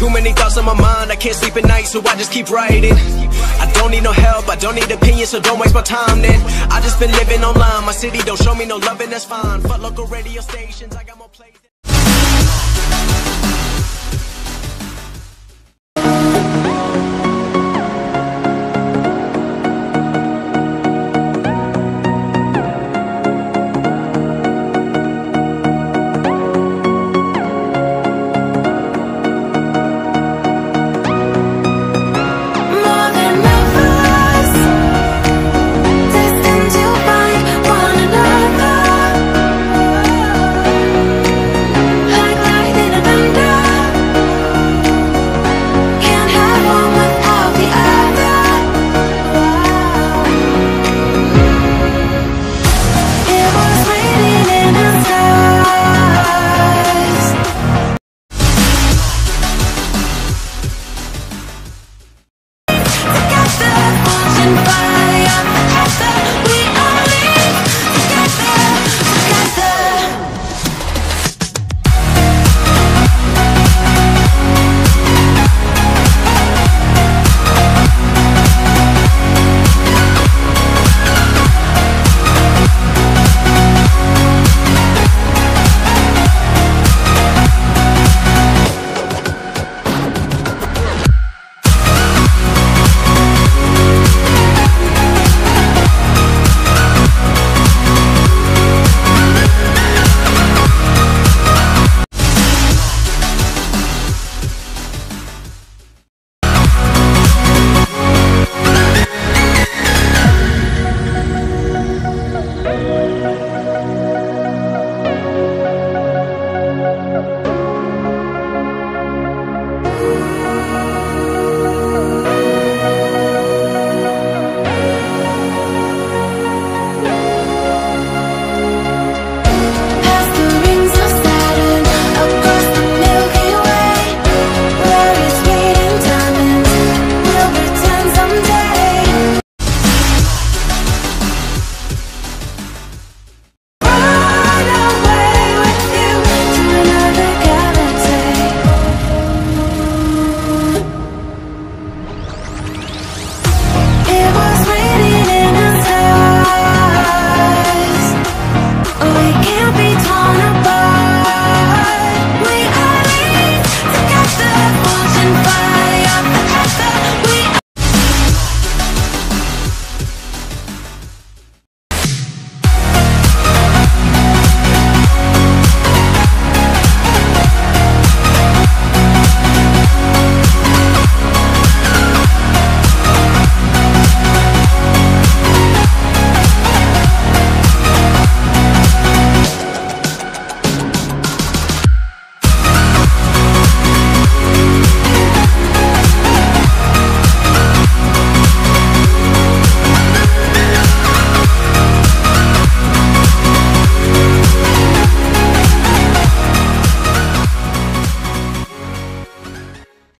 Too many thoughts on my mind, I can't sleep at night, so I just keep writing. I don't need no help, I don't need opinions, so don't waste my time then. I just been living online, my city don't show me no loving. that's fine. Fuck local radio stations, I got more plays.